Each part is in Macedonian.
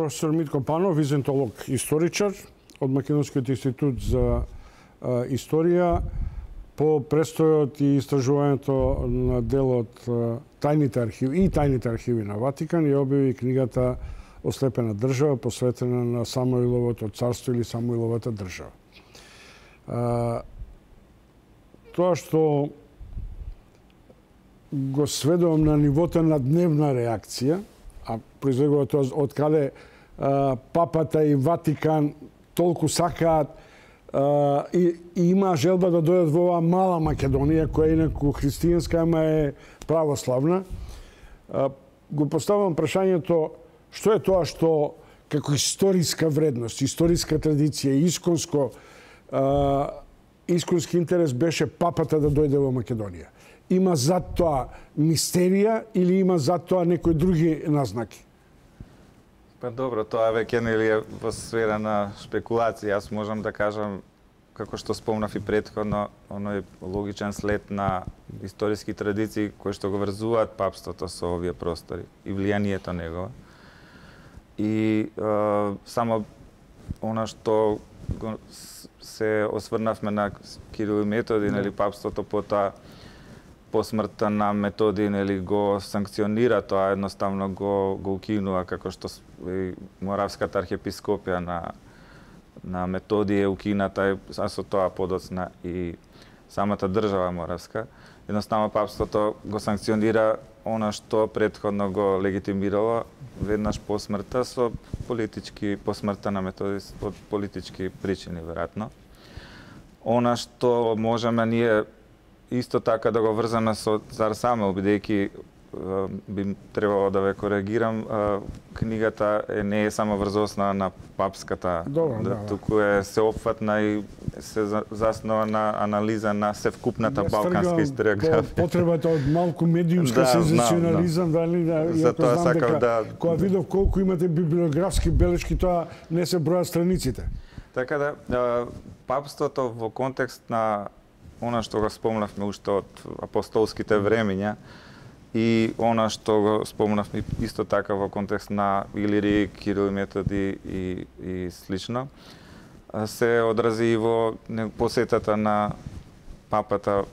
професор Митко Панов, визентолог историчар од Македонскиот институт за историја по престојот и истражувањето на делот тајните архиви и тајните архиви на Ватикан ја објави книгата Ослепена држава посветена на Самуиловото царство или Самуиловата држава. А, тоа што го сведувам на нивото на дневна реакција, а произлегува тоа од каде папата и Ватикан толку сакаат и, и има желба да дојдат во оваа мала Македонија, која е инаку христијанска, ама е православна. Го поставам прашањето што е тоа што како историска вредност, историска традиција, исконско исконски интерес беше папата да дојде во Македонија. Има за тоа мистерија или има за тоа некои други назнаки? Па добро, тоа веќе нели е во сфера на спекулација. Јас можам да кажам како што спомнав и предходно, оној логичен след на историски традиции кои што го врзуваат папството со овие простори и влијанието негово. И е, само она што го, се осврнавме на Кирил и Методи, нели папството потоа по смртта на методи нели го санкционира тоа едноставно го го укинува како што и Моравската архиепископија на на методи е укината а со тоа подоцна и самата држава Моравска. Едноставно папството го санкционира она што предходно го легитимирало веднаш по смртта со политички по смртта на методи од политички причини веројатно. Она што можеме ние исто така да го врзаме со Цар Самел, бидејќи би требало да ве коригирам, книгата е не е само врзосна на папската, Добро, да, да, туку е сеопфатна и се заснова на анализа на севкупната балканска историографија. Потребата од малку медиумска да, сензационализам, да, дали да, За тоа сакав да кога видов колку имате библиографски белешки, тоа не се броја страниците. Така да, папството во контекст на она што го спомнавме уште од апостолските времиња и она што го спомнавме исто така во контекст на Илири, Кирил и Методи и, и слично, се одрази и во посетата на папата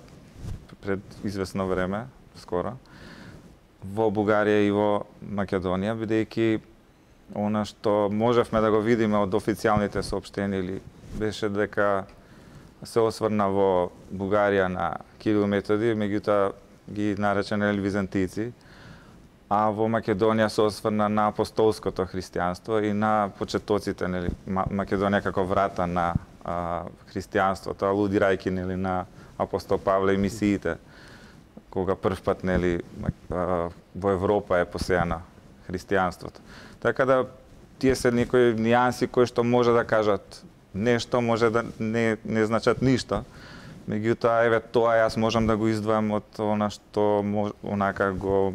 пред известно време, скоро, во Бугарија и во Македонија, бидејќи она што можевме да го видиме од официјалните сообштени или беше дека се осврна во Бугарија на Кирил Методи, меѓутоа ги нарече нели византици, а во Македонија се осврна на апостолското христијанство и на почетоците нели Македонија како врата на а, христијанството, алудирајќи нели на апостол Павле и мисиите кога првпат нели а, во Европа е посејано христијанството. Така да тие се некои нијанси кои што може да кажат нешто може да не, не значат ништо. Меѓутоа, еве тоа јас можам да го издвоам од она што мож, онака го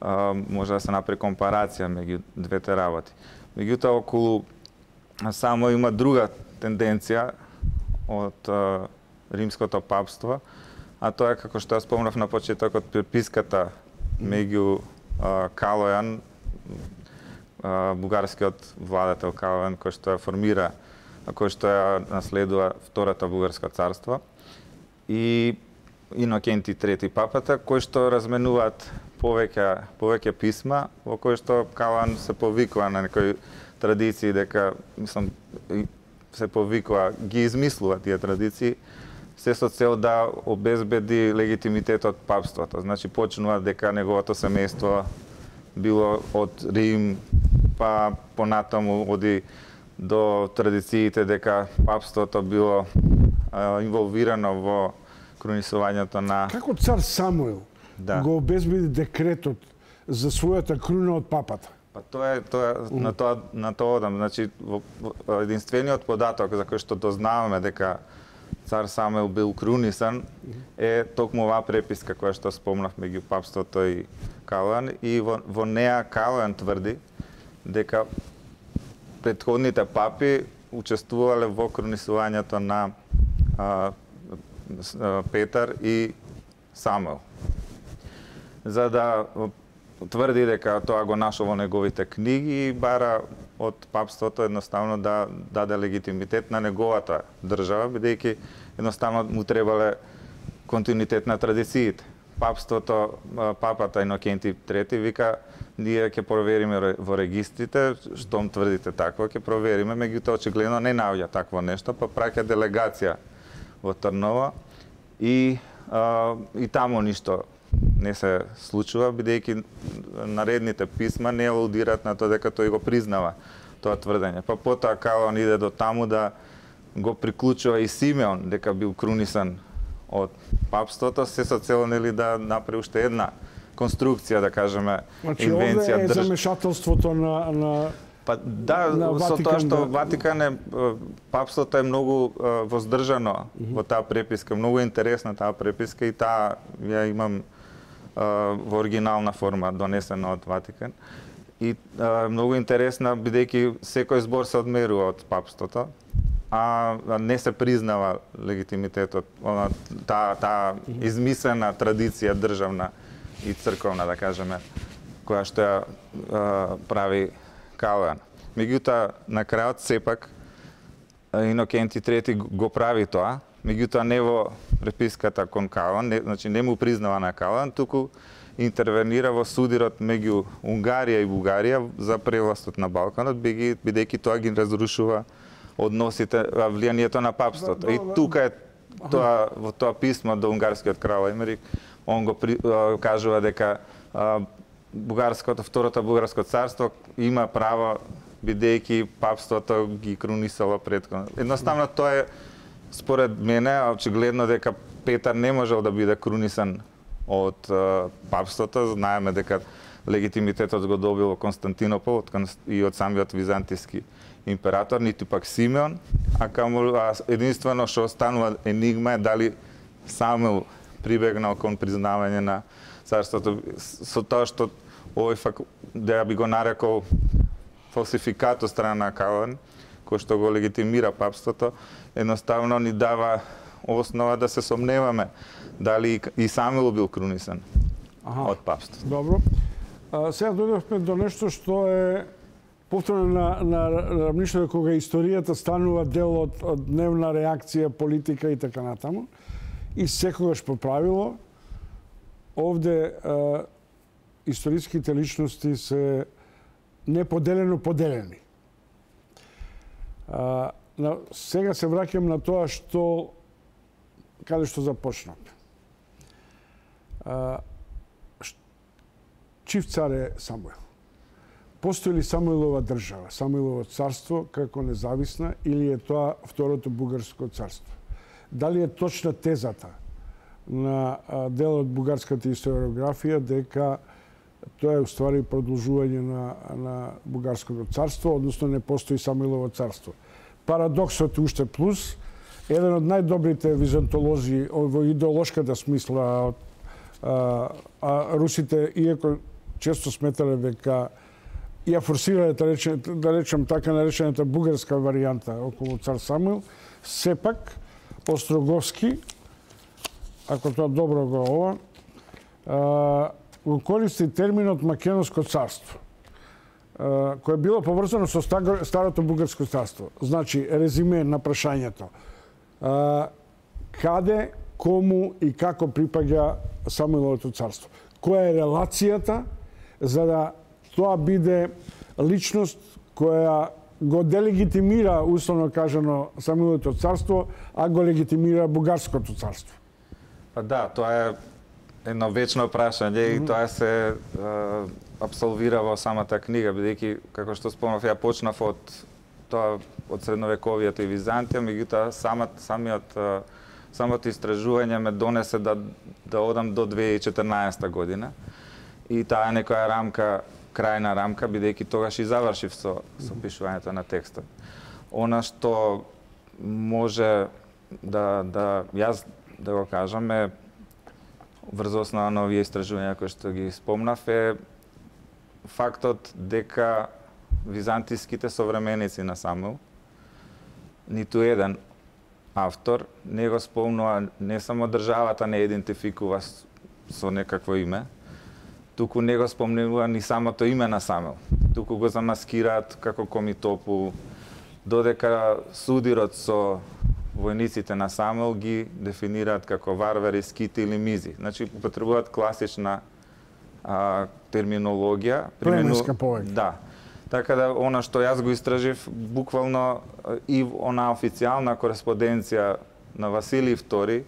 а, може да се направи компарација меѓу двете работи. Меѓутоа, околу само има друга тенденција од а, римското папство, а тоа е како што ја спомнав на почетокот преписката меѓу а, Калојан, а, бугарскиот владател Калојан, кој што ја формира кој што ја наследува втората бугарска царство и Инокенти трети папата кои што разменуваат повеќе повеќе писма во кои што Калан се повикува на некои традиции дека мислам се повикува ги измислува тие традиции се со цел да обезбеди легитимитетот папството. Значи почнува дека неговото семејство било од Рим па понатаму оди до традициите дека папството било а, инволвирано во крунисувањето на Како цар Самуил да. го обезбеди декретот за својата круна од папата? Па тоа е тоа mm. на тоа на тоа одам, значи во, во единствениот податок за кој што дознаваме дека цар Самуил бил крунисан е токму оваа преписка која што спомнав меѓу папството и Калан и во, во неа Калан тврди дека предходните папи учествувале во кронисувањето на а, Петар и Самел. За да тврди дека тоа го нашо во неговите книги и бара од папството едноставно да даде легитимитет на неговата држава, бидејќи едноставно му требале континуитет на традициите. Папството, папата Инокенти III вика ние ќе провериме во регистрите, штом тврдите такво, ќе провериме, меѓутоа очигледно не наоѓа такво нешто, па праќа делегација во Трнова и а, и таму ништо не се случува, бидејќи наредните писма не алудираат на тоа дека тој го признава тоа тврдење. Па потоа Калон иде до таму да го приклучува и Симеон дека бил крунисан од папството, се со цел нели да направи уште една конструкција, да кажеме, значи, инвенција. Значи, е замешателството на, на Па да, на со тоа што да... Ватикан е папството е многу воздржано mm -hmm. во таа преписка, многу интересна таа преписка и таа ја имам во оригинална форма донесена од Ватикан. И а, многу интересна бидејќи секој збор се одмерува од папството а не се признава легитимитетот, она таа таа измислена традиција државна и црковна, да кажеме, која што ја прави Калојан. Меѓутоа, на крајот сепак Инокенти трети го прави тоа, меѓутоа не во преписката кон Калан, не, значи не му признава на Калан, туку интервенира во судирот меѓу Унгарија и Бугарија за преластот на Балканот, бидејќи тоа ги разрушува односите, влијанието на папството. И тука е тоа во тоа писмо до унгарскиот крал Емерик, он го при, кажува дека бугарското второто бугарско царство има право бидејќи папството ги крунисало предходно. Едноставно тоа е според мене очигледно дека Петар не можел да биде крунисан од папството, знаеме дека легитимитетот го добил Константинопол и од самиот византиски император, ниту пак Симеон, а каму а единствено што останува енигма е дали Самел прибегнал кон признавање на царството со тоа што овој фак да би го нарекол фалсификат од страна на Калан, кој што го легитимира папството, едноставно ни дава основа да се сомневаме дали и Самуил бил крунисан Аха. од папството. Добро. А, сега дојдовме до нешто што е повторно на, на рамништето кога историјата станува дел од, од дневна реакција, политика и така натаму. И секогаш по правило, овде а, историските личности се неподелено поделени. А, на, сега се враќам на тоа што каде што започнав. А, чив цар е Самуел? Постои ли Самуелова држава, Самуелово царство како независна или е тоа второто бугарско царство? Дали е точна тезата на дел од бугарската историографија дека тоа е уствари продолжување на, на бугарското царство, односно не постои Самилово царство. Парадоксот уште плюс, еден од најдобрите византолози во идеолошката смисла од а, а русите, иако често сметале дека ја форсирале, да речем, да речем така наречената бугарска варијанта околу цар Самуил, сепак Остроговски, ако тоа добро го ова, го користи терминот Македонско царство, кое било поврзано со старото бугарско царство. Значи, резиме на прашањето. Каде, кому и како припаѓа Самуиловото царство? Која е релацијата за да тоа биде личност која го делегитимира, условно кажано, Самуилото царство, а го легитимира Бугарското царство. Па да, тоа е едно вечно прашање mm -hmm. и тоа се е, абсолвира во самата книга, бидејќи, како што спомнав, ја почнав од тоа од средновековието и Византија, меѓутоа самат, самиот самото истражување ме донесе да да одам до 2014 година. И таа некоја рамка крајна рамка, бидејќи тогаш и завршив со, со пишувањето на текстот. Она што може да, да јас да го кажам е врз основа на овие истражувања кои што ги спомнав е фактот дека византиските современици на Самуил ниту еден автор не го спомнува не само државата не идентификува со некакво име, туку не го спомнува ни самото име на Самел. Туку го замаскираат како комитопу, додека судирот со војниците на Самел ги дефинираат како варвари, скити или мизи. Значи, употребуваат класична а, терминологија. Племенска повеќе. Да. Така да, она што јас го истражив, буквално и она официјална кореспонденција на Василий II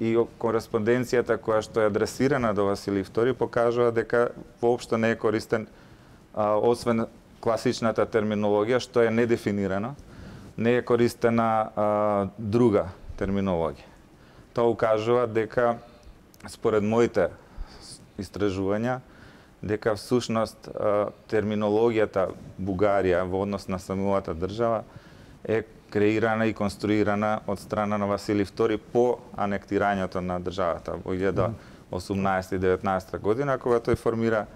и кореспонденцијата која што е адресирана до Василий II покажува дека воопшто не е користен а, освен класичната терминологија што е недефинирана, не е користена а, друга терминологија. Тоа укажува дека според моите истражувања дека всушност терминологијата Бугарија во однос на самата држава е креирана и конструирана од страна на Васили II по анектирањето на државата во 18-19 година, кога тој формира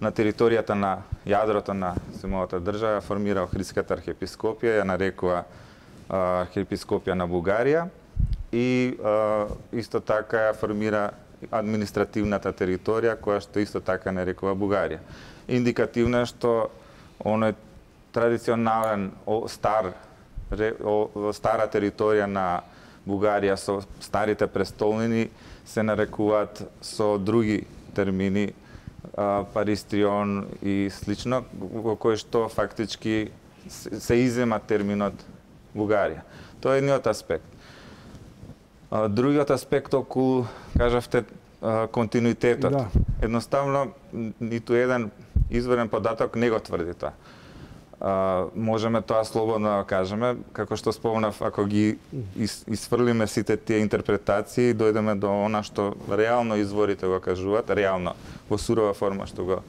на територијата на јадрото на самата држава, формира Охридската архиепископија, ја нарекува архиепископија на Бугарија и исто така ја формира административната територија која што исто така нарекува Бугарија. Индикативно е што оној традиционален стар стара територија на Бугарија со старите престолнини се нарекуваат со други термини Паристрион и слично, во кој што фактички се изема терминот Бугарија. Тоа е едниот аспект. Другиот аспект околу, кажавте, континуитетот. Да. Едноставно, ниту еден изворен податок не го тврди тоа. А, можеме тоа слободно да кажеме, како што спомнав, ако ги ис, исфрлиме сите тие интерпретации, дојдеме до она што реално изворите го кажуваат, реално, во сурова форма што го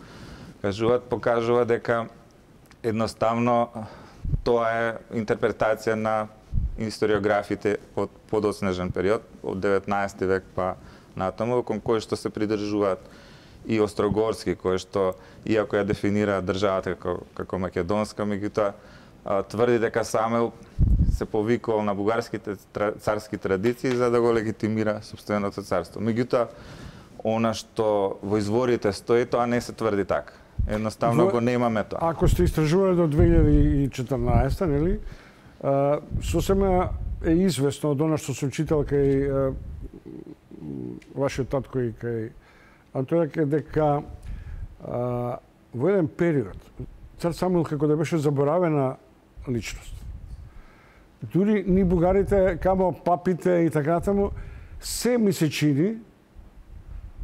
кажуваат, покажува дека едноставно тоа е интерпретација на историографите од подоцнежен период, од 19 век па натаму, кон кој што се придржуваат и Острогорски, кој што, иако ја дефинира државата како, како македонска, меѓутоа тврди дека Самел се повикувал на бугарските царски традиции за да го легитимира собственото царство. Меѓутоа, она што во изворите стои, тоа не се тврди така. Едноставно во, го немаме тоа. Ако сте истражували до 2014, нели? сосема е известно од она што сум читал кај вашиот татко и кај Антојак е дека а, во еден период цар Самуил како да беше заборавена личност. Дури ни бугарите, камо папите и така натаму, се ми се чини,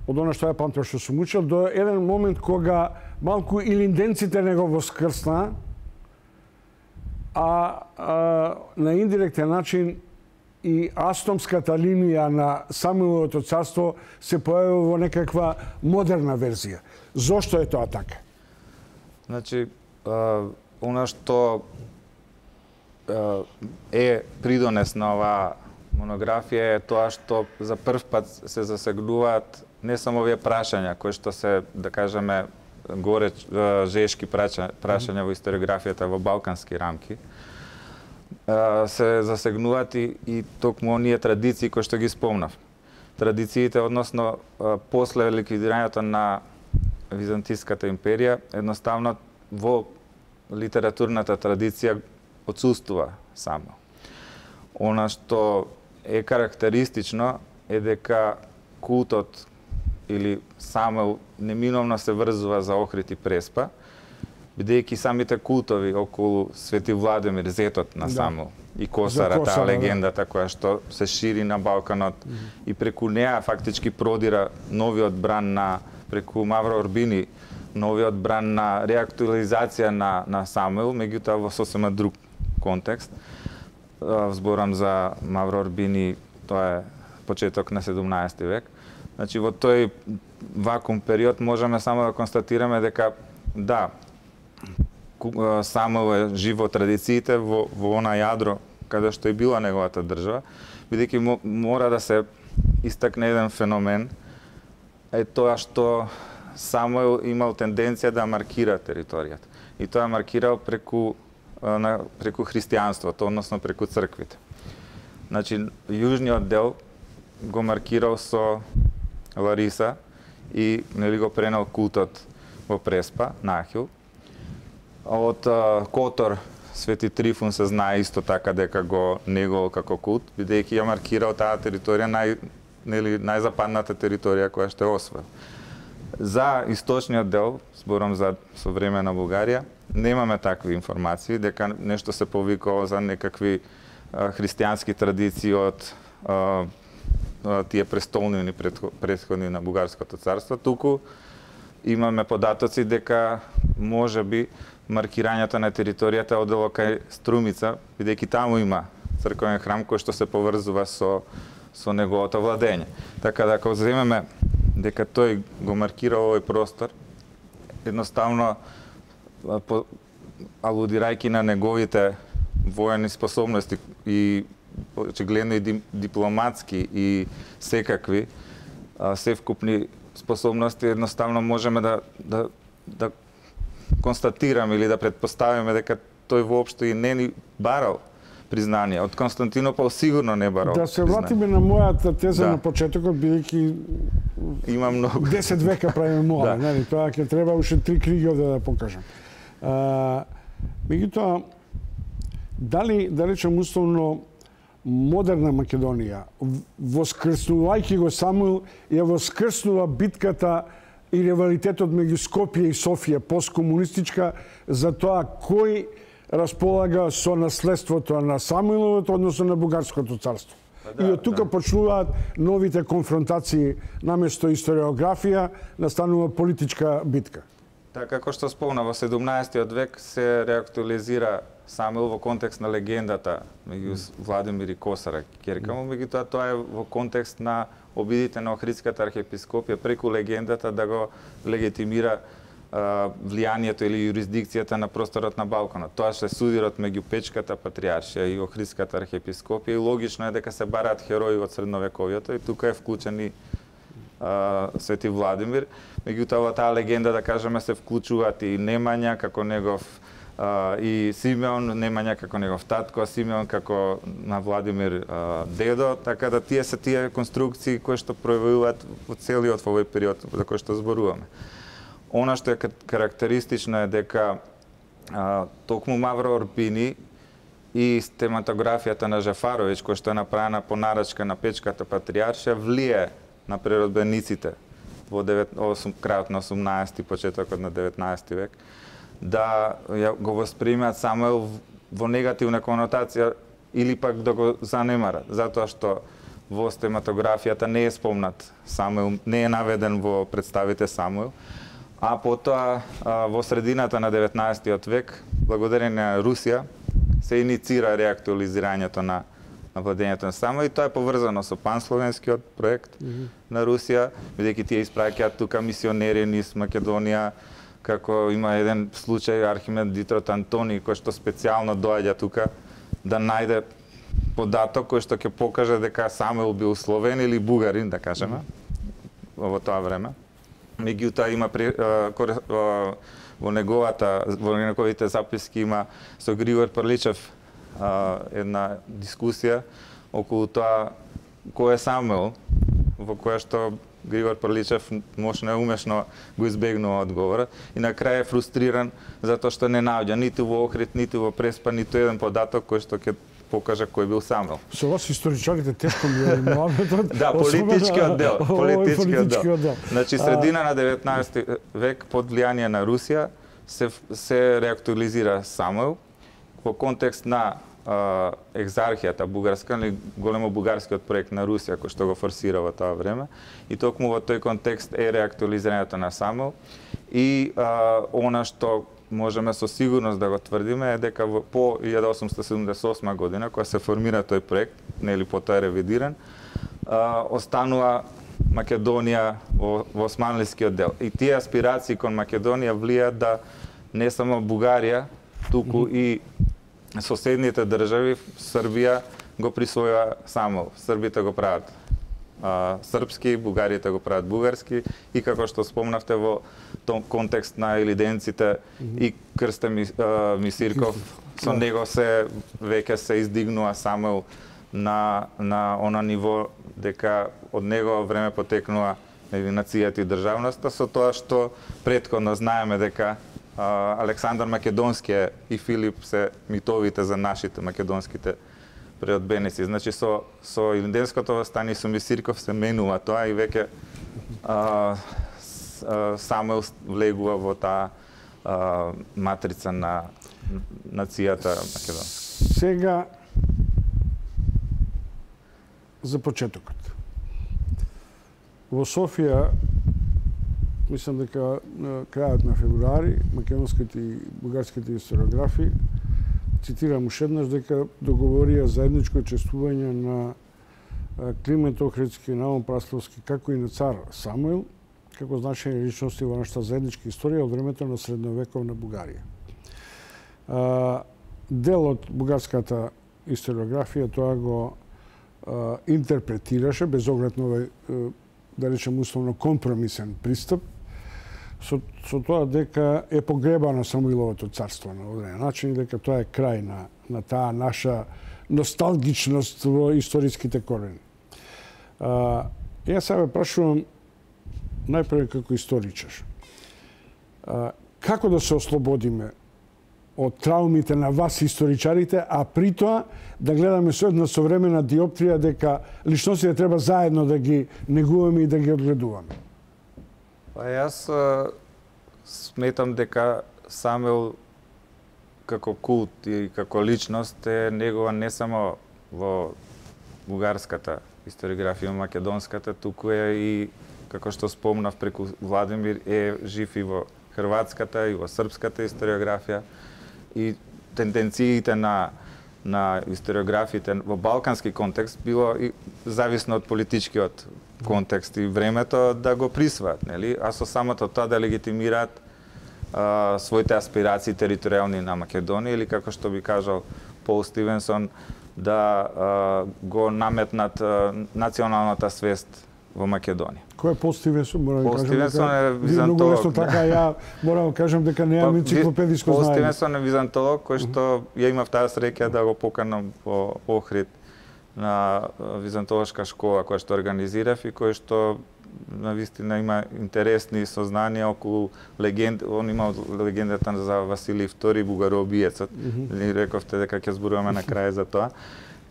од она што ја памтам што сум учил, до еден момент кога малку илинденците не го воскрсна, а, а на индиректен начин и астомската линија на Самуиловото царство се појавува во некаква модерна верзија. Зошто е тоа така? Значи, а, она што а, е придонес на оваа монографија е тоа што за прв пат се засегнуваат не само овие прашања кои што се, да кажеме, горе жешки прашања во историографијата во балкански рамки, се засегнуваат и, и токму оние традиции кои што ги спомнав. Традициите, односно, после ликвидирањето на Византиската империја, едноставно во литературната традиција отсутствува само. Она што е карактеристично е дека култот или само неминовно се врзува за Охрид и Преспа, бидејќи самите култови околу Свети Владимир, зетот на да. само и Косара, Косара таа да. легендата да. која што се шири на Балканот mm -hmm. и преку неа фактички продира новиот бран на преку Мавро Орбини новиот бран на реактуализација на на Самуил, меѓутоа во сосема друг контекст. Зборам за Мавро Орбини, тоа е почеток на 17 век. Значи во тој вакуум период можеме само да констатираме дека да, само живо традициите во, во она јадро каде што е била неговата држава, бидејќи мора да се истакне еден феномен, е тоа што Самуел имал тенденција да маркира територијата. И тоа маркирал преку, на, преку христијанството, односно преку црквите. Значи, јужниот дел го маркирал со Лариса и нели го пренел култот во Преспа, Нахил. Од Котор Свети Трифун се знае исто така дека го негол како култ, бидејќи ја маркирал таа територија нај нели најзападната територија која што освоил. За источниот дел, зборам за современа Бугарија, немаме такви информации дека нешто се повикало за некакви а, христијански традиции од а, тие престолнини предходни на бугарското царство, туку имаме податоци дека може би маркирањето на територијата одело кај Струмица, бидејќи таму има црковен храм кој што се поврзува со со неговото владење. Така да ако земеме дека тој го маркира овој простор, едноставно по, алудирајки на неговите воени способности и очигледно и дипломатски и секакви се вкупни способности едноставно можеме да да да констатираме или да предпоставиме дека тој воопшто и не ни барал признание. Од Константинопол сигурно не барал. Да се вратиме на мојата теза да. на почетокот, бидејќи има многу 10 века правиме моја, да. нели, тоа ќе треба уште три книги овде да покажам. А, меѓутоа дали да речем условно модерна Македонија воскрснувајќи го Самуил ја воскрснува битката и ревалитетот меѓу Скопје и Софија посткомунистичка за тоа кој располага со наследството на Самуиловото, односно на Бугарското царство. Па да, и од тука да. почнуваат новите конфронтации наместо историографија, настанува политичка битка. Така како што спомна, во 17 век се реактуализира Самуил во контекст на легендата меѓу Владимир и Косара Керкамо, меѓутоа тоа е во контекст на обидите на Охридската архиепископија преку легендата да го легитимира влијанието или юрисдикцијата на просторот на Балканот. Тоа што е судирот меѓу Печката патриаршија и Охридската архиепископија и логично е дека се бараат херои од средновековието и тука е вклучен и Свети Владимир. Меѓутоа во таа легенда да кажеме се вклучуваат и Немања како негов а, и Симеон нема некако негов татко, Симеон како на Владимир а, дедо, така да тие се тие конструкции кои што проявуваат во целиот овој период за кој што зборуваме. Она што е карактеристично е дека а, токму Мавро Орпини и стематографијата на Жафаровиќ, која што е направена по нарачка на Печката патриарша, влие на природбениците во 8, крајот на 18 почетокот на 19 век, да ја, го воспримеат Самуел во негативна конотација или пак да го занемарат, затоа што во стематографијата не е спомнат Самуел, не е наведен во представите Самуел, а потоа во средината на 19 век, благодарение на Русија, се иницира реактуализирањето на на владењето на само и тоа е поврзано со пансловенскиот проект mm -hmm. на Русија, бидејќи тие испраќаат тука мисионери низ Македонија, како има еден случај Архимед Дитрот Антони кој што специјално доаѓа тука да најде податок кој што ќе покаже дека Самуел бил словен или бугарин, да кажеме, mm -hmm. во тоа време меѓутоа има при, а, а, во неговата во неговите записки има со Григор Прличев а, една дискусија околу тоа кој е Самуел во која што Григор Парличев мощно умешно го избегнува одговорот и на крај е фрустриран затоа што не наоѓа ниту во Охрид, ниту во Преспа, ниту еден податок кој што ќе покажа кој бил Самуел. Со вас историчарите тешко ми е Да, политичкиот дел, политичкиот дел. дел. Значи средина на 19 век под влијание на Русија се се реактуализира Самуел во контекст на екзархијата бугарска, или големо бугарскиот проект на Русија кој што го форсира во тоа време и токму во тој контекст е реактуализирањето на Самуел и а, она што можеме со сигурност да го тврдиме е дека по 1878 година, кога се формира тој проект, нели потоа е ревидиран, а, останува Македонија во, во османлискиот дел. И тие аспирации кон Македонија влијат да не само Бугарија, туку mm -hmm. и соседните држави, Србија го присвојува само. Србите го прават а, српски, бугарите го прават бугарски и како што спомнавте во том контекст на елиденците mm -hmm. и Крсте ми, а, Мисирков со него се веќе се издигнува Самуел на на она ниво дека од него време потекнува нацијата и државноста со тоа што претходно знаеме дека Александар Македонски и Филип се митовите за нашите македонските преодбеници. Значи со со Илинденското востание со Мисирков се менува тоа и веќе а, Самуел влегува во таа матрица на нацијата македонска. Сега за почетокот. Во Софија, мислам дека на крајот на февруари, македонските и бугарските историографи цитирам уште еднаш дека договорија заедничко чествување на Климент Охридски, Наум Прасловски, како и на цар Самуил, како значени личности во нашата заедничка историја од времето на средновековна Бугарија. Дел од бугарската историографија тоа го интерпретираше без оглед на овој да речем условно компромисен пристап со, со тоа дека е погребано Самуиловото царство на одреден начин дека тоа е крај на, на таа наша носталгичност во историските корени. А, ја сега прашувам најпрве како историчар. А, како да се ослободиме од траумите на вас историчарите, а при тоа да гледаме со една современа диоптрија дека личностите треба заедно да ги негуваме и да ги одгледуваме? Па јас сметам дека Самел како култ и како личност е негова не само во бугарската историографија, македонската, туку е и како што спомнав преку Владимир е жив и во хрватската и во српската историографија. И тенденциите на на историографите во балкански контекст било и зависно од политичкиот контекст и времето да го присваат, нели? А со самото тоа да легитимираат а, своите аспирации територијални на Македонија или како што би кажал Пол Стивенсон да а, го наметнат а, националната свест во Македонија. Кој е Пол Стивенсон? Морам Пол Стивенсон е византолог. Многу лесно така ја морам да кажам дека немам па, енциклопедиско знаење. Пол Стивенсон е византолог кој што ја имав таа среќа да го поканам во Охрид на византолошка школа која што организирав и кој што на вистина има интересни сознанија околу легенд, он има легендата за Василий II бугаробиецот. Mm -hmm. рековте дека ќе зборуваме на крај за тоа.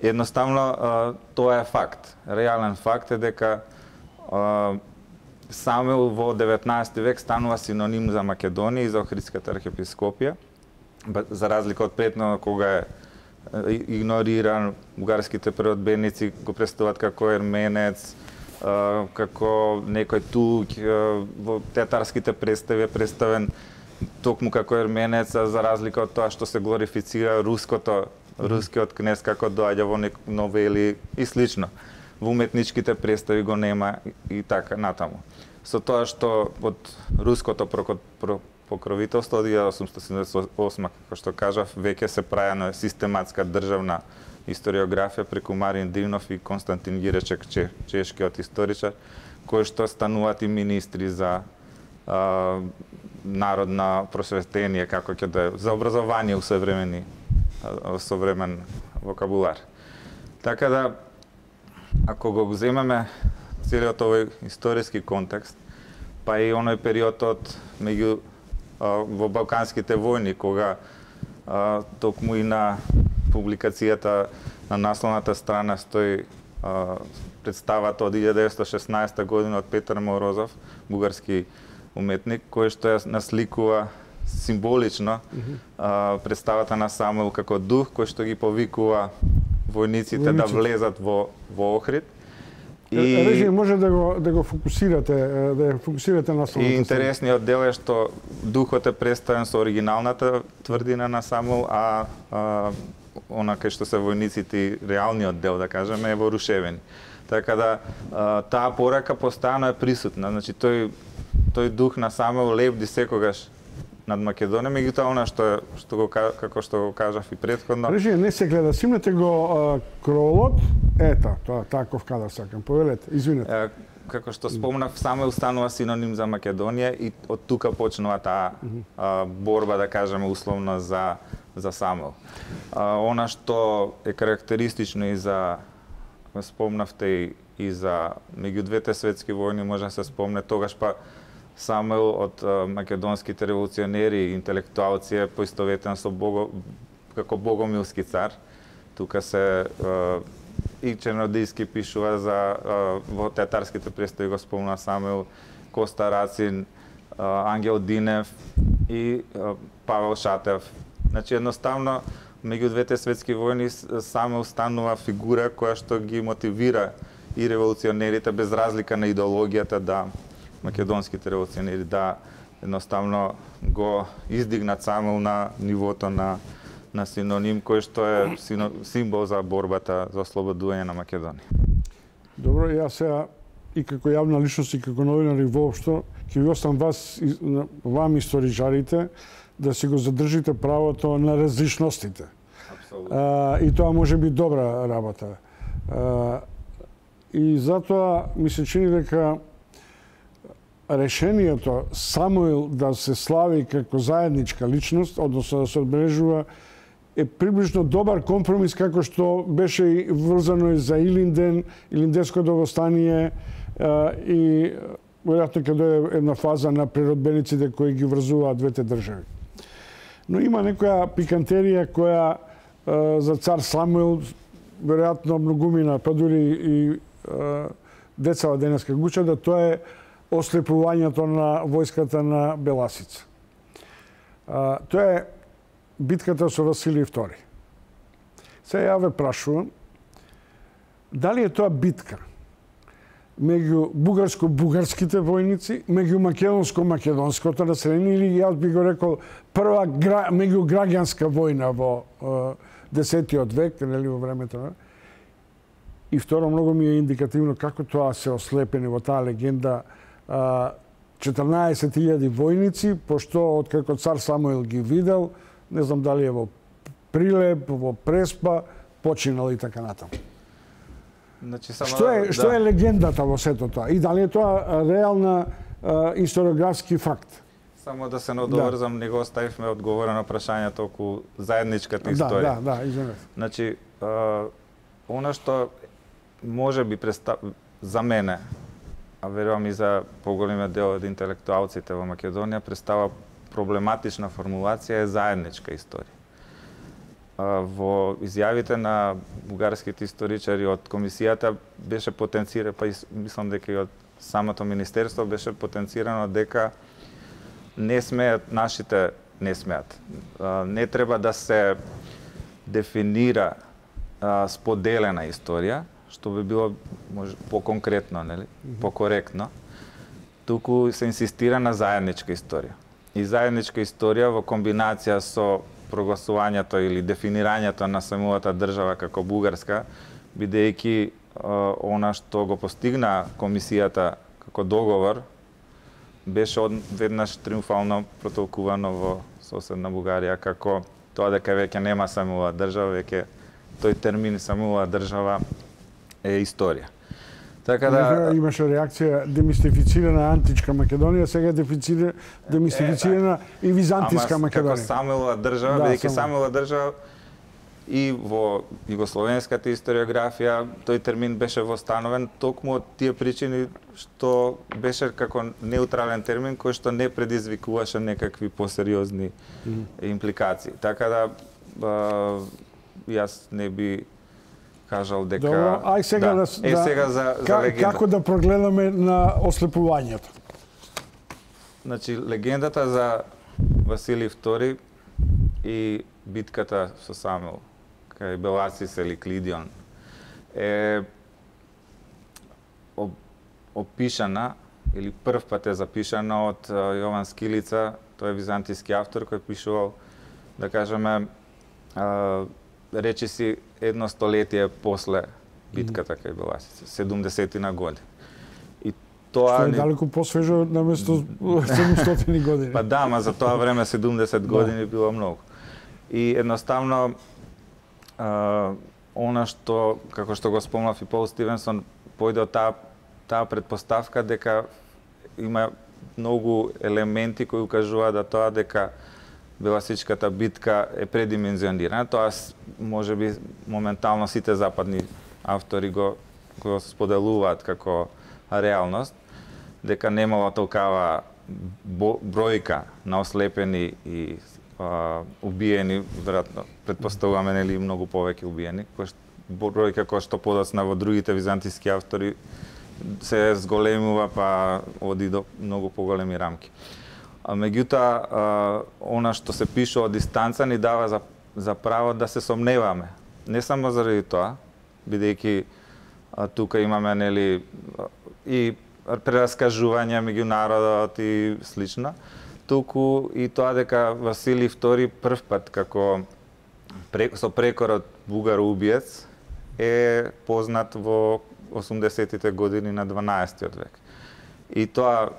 Едноставно тоа е факт. Реален факт е дека Самуил во 19 век станува синоним за Македонија и за Охридската архиепископија, за разлика од претно кога е игнориран, бугарските преодбеници го представуваат како ерменец, како некој тук, во театарските представи е представен токму како ерменец, за разлика од тоа што се глорифицира руското, рускиот кнез како доаѓа во новели и слично. Во уметничките представи го нема и така натаму. Со тоа што од руското покровителство од 1878, како што кажав, веќе се прајано систематска државна историографија преку Марин Дивнов и Константин Гиречек, чешкиот историчар, кои што стануваат и министри за а, народна просветение, како ќе да за образование у современи современ вокабулар. Така да ако го земеме целиот овој историски контекст, па и оној период од меѓу во Балканските војни, кога токму и на публикацијата на насловната страна стои представата од 1916 година од Петар Морозов, бугарски уметник, кој што ја насликува символично а, представата на Самуил како дух кој што ги повикува војниците да влезат во во Охрид. И Режим може да го да го фокусирате, да фокусирате на И интересниот дел е што духот е представен со оригиналната тврдина на Самуил, а, а она кај што се војниците реалниот дел, да кажеме, е во рушевени. Така да а, таа порака постојано е присутна. Значи тој тој дух на Самуил лепди секогаш над Македонија, меѓутоа она што што го како што го кажав и претходно. Режи, не се гледа, симнете го а, кролот, ета, тоа таков када сакам. Повелете, извинете. Како што спомнав, само устанува синоним за Македонија и од тука почнува таа борба, да кажеме условно за за Самуил. А, она што е карактеристично и за спомнавте и за меѓу двете светски војни може да се спомне тогаш па Самел од македонските револуционери и интелектуалци е поистоветен со Бого, како богомилски цар. Тука се и Чернодијски пишува за во театарските представи го спомна Самел Коста Рацин, Ангел Динев и Павел Шатев. Значи едноставно меѓу двете светски војни само станува фигура која што ги мотивира и револуционерите без разлика на идеологијата да македонските револуционери да едноставно го издигнат Самуел на нивото на на синоним кој што е символ за борбата за ослободување на Македонија. Добро, јас сега и како јавна личност и како новинар и воопшто ќе ви оставам вас вам историчарите да си го задржите правото на различностите. А, и тоа може би добра работа. А, и затоа ми се чини дека решението Самуил да се слави како заедничка личност, односно да се одбележува е приближно добар компромис како што беше и врзано и за Илинден, Илинденското восстание и веројатно каде е една фаза на природбениците кои ги врзуваат двете држави. Но има некоја пикантерија која за цар Самуил веројатно многумина, па дури и децава денеска гуча, да тоа е ослепувањето на војската на Беласица. Тоа е битката со Василий II. Се ја ве прашувам, дали е тоа битка меѓу бугарско-бугарските војници, меѓу македонско-македонското население или јас би го рекол прва гра, меѓу граѓанска војна во десетиот век, нели во времето на И второ, многу ми е индикативно како тоа се ослепени во таа легенда 14.000 војници, пошто откако цар Самуил ги видел, не знам дали е во Прилеп, во Преспа, починал и така натаму. Значи, само што е, да, што е легендата во сето тоа? И дали е тоа реална а, историографски факт? Само да се надоврзам, да. не го оставивме одговора на прашањето околу заедничката да, историја. Да, да, да, извинете. Значи, а, она што може би представ... за мене, а верувам и за поголемиот дел од интелектуалците во Македонија, представа проблематична формулација е заедничка историја. Во изјавите на бугарските историчари од комисијата беше потенцира, па мислам дека и од самото министерство беше потенцирано дека не смеат нашите не смеат. Не треба да се дефинира споделена историја, што би било може поконкретно, нели? Покоректно. Туку се инсистира на заедничка историја и заедничка историја во комбинација со прогласувањето или дефинирањето на самата држава како бугарска, бидејќи она што го постигна комисијата како договор беше од веднаш триумфално протолкувано во соседна Бугарија како тоа дека веќе нема самува држава, веќе тој термин самува држава е историја. Така да имаше реакција демистифицирана античка Македонија, сега демистифицирана, демистифицирана и византиска ама, Македонија. Како Самуела држава, да, бидејќи Самуела држава и во југословенската историографија тој термин беше востановен токму од тие причини што беше како неутрален термин кој што не предизвикуваше некакви посериозни импликации. Така да јас не би кажал дека Добро, ај сега да, да, е да, сега за за ка, легенда. Како да прогледаме на ослепувањето? Значи легендата за Василий II и битката со Самуил кај Беласис или Клидион е опишана или прв пат е запишана од Јован Скилица, тој е византиски автор кој пишувал да кажеме речиси едно столетие после битката кај Беласица, 70 на години. И тоа Што е далеку посвежо на место 700 години. Па да, ма за тоа време 70 да. години да. било многу. И едноставно а, она што како што го спомнав и Пол Стивенсон појде од таа таа предпоставка дека има многу елементи кои укажуваат да тоа дека Беласичката битка е предимензионирана. Тоа може би моментално сите западни автори го го споделуваат како реалност, дека немало толкава бројка на ослепени и а, убиени, веројатно, предпоставуваме нели многу повеќе убиени, кој бројка која што подоцна во другите византиски автори се зголемува па оди до многу поголеми рамки. Меѓутоа, она што се пише од дистанца ни дава за, за право да се сомневаме. Не само заради тоа, бидејќи тука имаме нели и прераскажување меѓу народот и слично, туку и тоа дека Васили II прв пат како со прекорот бугар убиец е познат во 80-тите години на 12-тиот век. И тоа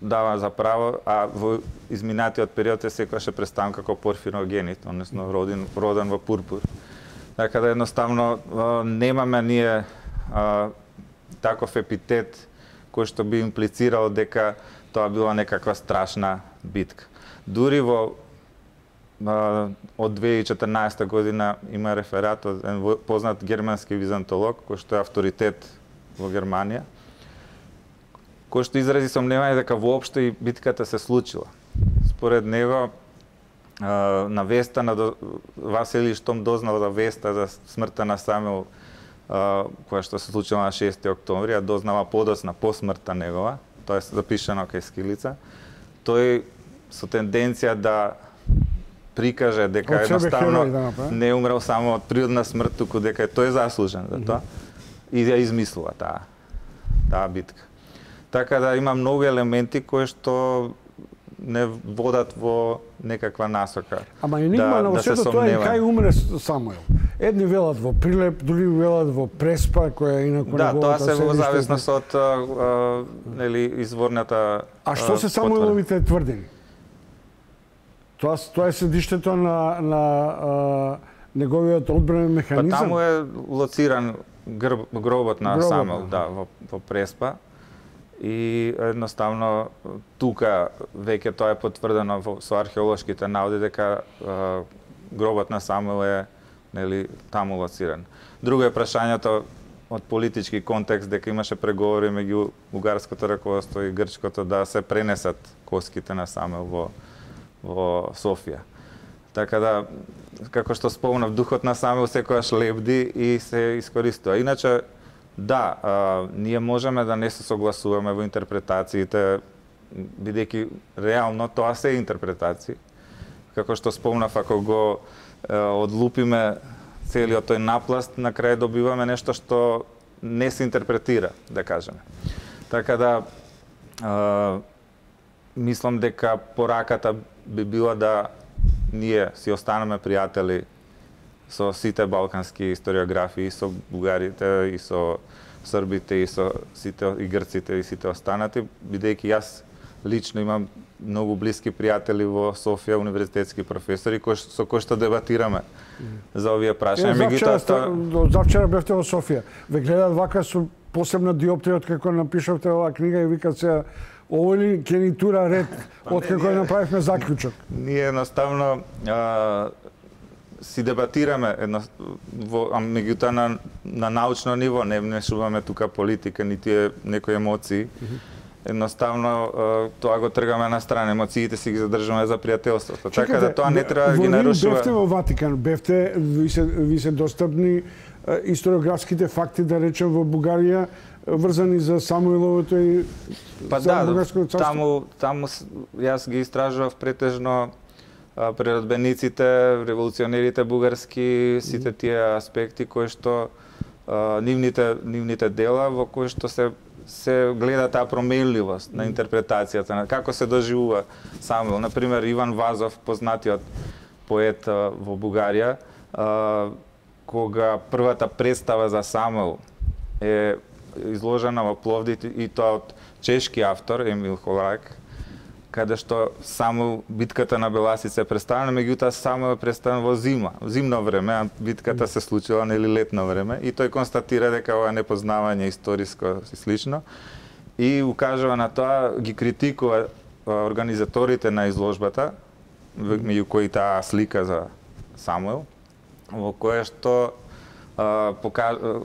дава за право, а во изминатиот период е секогаш е представен како порфирогенит, односно роден, роден во пурпур. Така да едноставно немаме ние а, таков епитет кој што би имплицирал дека тоа била некаква страшна битка. Дури во од 2014 година има реферат од познат германски византолог кој што е авторитет во Германија, кој што изрази сомневање дека воопшто и битката се случила. Според него, на веста на Васили Штом дознал за веста за смртта на Самил која што се случила на 6 октомври, а дознава подосна по смртта негова, тоа е запишано кај Скилица, тој со тенденција да прикаже дека едноставно да не умрел само од природна смрт, туку дека тој е заслужен за тоа и ја измислува таа таа битка. Така да има многу елементи кои што не водат во некаква насока. Ама и да, на да сето тоа е кај умре Самуел. Едни велат во Прилеп, други велат во Преспа, која инаку Да, тоа се во зависност од нели изворната А што се Самуеловите тврдини? Тоа тоа е седиштето на на а, неговиот одбранен механизам. Па таму е лоциран грб, гробот на гробот, Самел, да, во, во Преспа. И едноставно тука веќе тоа е потврдено во, со археолошките науди дека е, гробот на Самуел е нели таму лоциран. Друго е прашањето од политички контекст дека имаше преговори меѓу бугарското раководство и грчкото да се пренесат коските на Самуел во во Софија. Така да, како што спомнав, духот на Самуел секојаш лебди и се искористува. Иначе, да, а, ние можеме да не се согласуваме во интерпретациите, бидејќи реално тоа се интерпретации. Како што спомнав, ако го е, одлупиме целиот тој напласт, на крај добиваме нешто што не се интерпретира, да кажеме. Така да, а, мислам дека пораката би била да ние си останеме пријатели со сите балкански историографи, и со бугарите, и со србите, и со сите и грците, и сите останати, бидејќи јас лично имам многу блиски пријатели во Софија, универзитетски професори, кои, со кои што дебатираме за овие прашања. Завчера, тоа... завчера бевте во Софија. Ве гледат вака со посебна диоптрија од како напишавте оваа книга и викат се Ово ли ќе ни тура ред па од како направивме заклучок? Ние едноставно а, си дебатираме едно, во, а меѓутоа на, на научно ниво, не внесуваме тука политика, нити е некои емоции. Едноставно тоа го тргаме на страна, емоциите си ги задржуваме за пријателството. Така да тоа не треба да ги нарушува. Бевте во Ватикан, бевте ви се, ви се достапни историографските факти да речем во Бугарија врзани за Самуиловото и па за да? Таму, таму јас ги истражував претежно природбениците, револуционерите бугарски, сите тие аспекти кои што нивните нивните дела во кои што се се гледа таа променливост на интерпретацијата на како се доживува Самуил. На пример Иван Вазов, познатиот поет во Бугарија, кога првата представа за Самуил е изложена во Пловдив и тоа од чешки автор Емил Холак, каде што само битката на Беласица е представена, меѓутоа само е представена во зима, во зимно време, а битката се случила нели летно време. И тој констатира дека ова непознавање историско и слично. И укажува на тоа, ги критикува организаторите на изложбата, меѓу кои таа слика за Самуел, во која што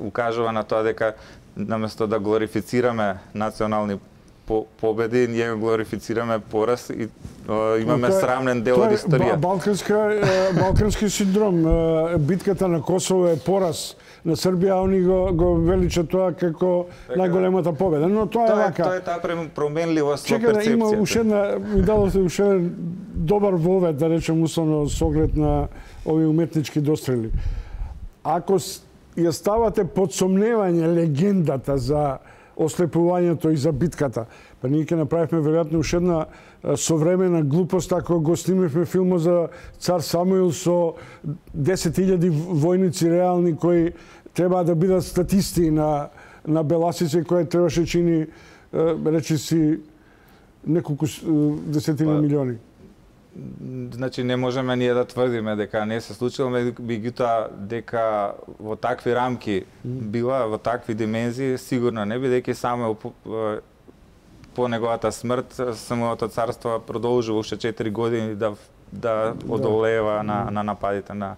укажува на тоа дека наместо да глорифицираме национални по победи, ние глорифицираме пораз и о, имаме е- срамнен дел од тоа е историја. ба- Балканска, е, балкански синдром. Е, Битката на Косово е пораз на Србија, а они го, го величат тоа како најголемата победа. Но тоа е Тоа е, вака. тоа е таа променливост во Чекай да има уште една, ми дадовте уште добар вовет, да речем, условно, со оглед на овие уметнички дострели. Ако ја ставате под сомневање легендата за ослепувањето и за битката, па ние ќе направивме веројатно уште една современа глупост ако го снимевме филмот за цар Самуил со 10.000 војници реални кои треба да бидат статисти на на Беласица кој требаше чини е, речи си неколку десетина Па, милиони. Значи не можеме ние да тврдиме дека не се случило, меѓутоа дека во такви рамки била во такви димензии сигурно не бидејќи само по, неговата смрт самото царство продолжува уште 4 години да да одолева на на нападите на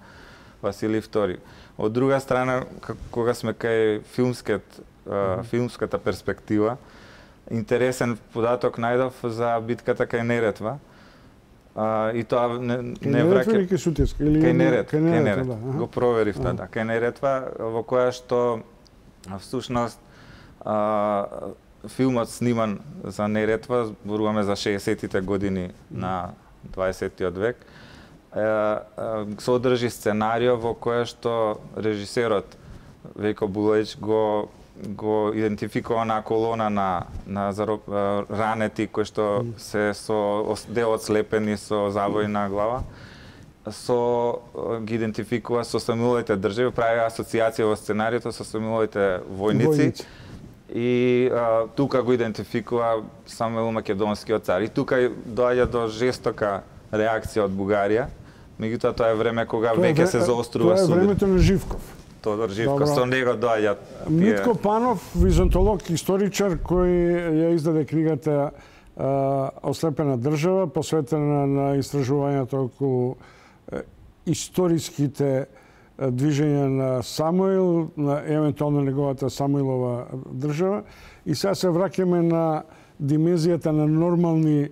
Василий II. Од друга страна, кога сме кај филмскиот е, филмската перспектива, интересен податок најдов за битката кај Неретва. А, и тоа не, Кај не враќа кај Сутиска? Или кај Неретва, Кај кај Неретва, Неретва. да. аха. Го проверив Аха. да, кај Неретва во која што всушност а, филмот сниман за Неретва, зборуваме за 60-тите години на 20-тиот век, е, е, содржи сценарио во кое што режисерот Веко Булеич го го идентификува на колона на на зароб, ранети кои што се со дел одслепени со завој на глава со ги идентификува со самиловите држави, прави асоциација во сценариото со самиловите војници, Војници. и а, тука го идентификува Самуил Македонскиот цар. И тука доаѓа до жестока реакција од Бугарија. Меѓутоа тоа е време кога Тоа веќе се заострува Тоа е судот. времето на Живков. Тодор Живко, Добро. со него доаѓаат тие... Митко Панов, византолог, историчар, кој ја издаде книгата Ослепена држава, посветена на истражувањето околу историските движења на Самуил, на евентуално неговата Самуилова држава. И сега се враќаме на димензијата на нормални,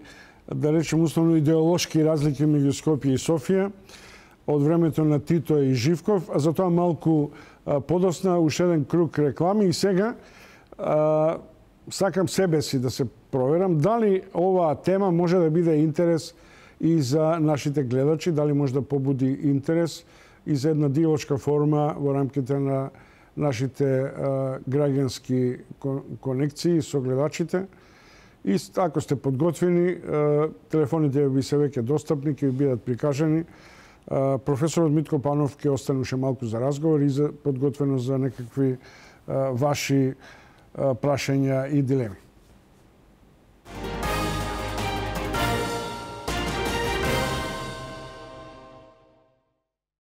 да речем условно идеолошки разлики меѓу Скопје и Софија од времето на Тито и Живков, а затоа малку подосна уште еден круг реклами и сега а, сакам себе си да се проверам дали оваа тема може да биде интерес и за нашите гледачи, дали може да побуди интерес и за една диалошка форма во рамките на нашите а, граѓански конекции со гледачите. И ако сте подготвени, телефоните ви се веќе достапни, ќе ви бидат прикажани. Професорот Митко Панов ќе остане малку за разговор и за подготвено за некакви ваши прашања и дилеми.